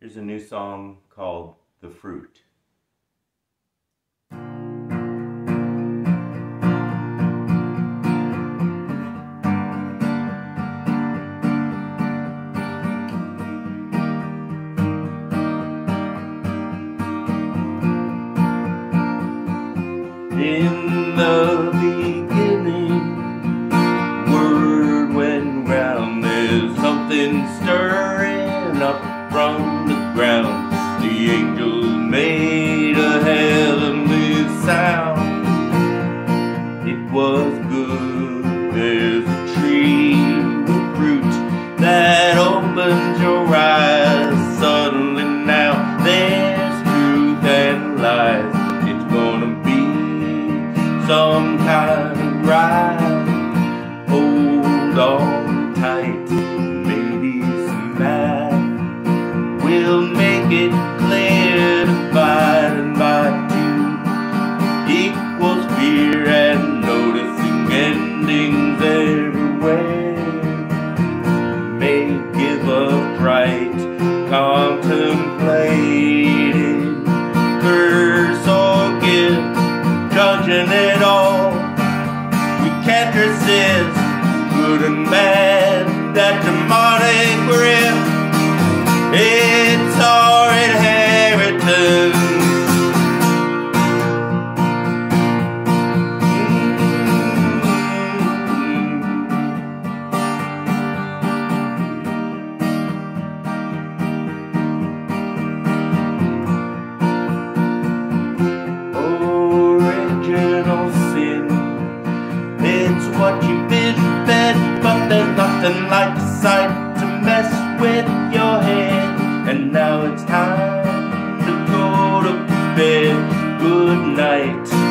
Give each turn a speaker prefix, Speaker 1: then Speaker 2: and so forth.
Speaker 1: Here's a new song called The Fruit. The angels made a heavenly sound. It was good, there's a tree with fruit that opens your eyes. Suddenly now there's truth and lies. It's gonna be some kind endings everywhere may give up right contemplating. Curse or gift judging it all. We can't resist good and bad that demonic sin. It's what you've been fed, but there's nothing like the sight to mess with your head. And now it's time to go to bed. Good night.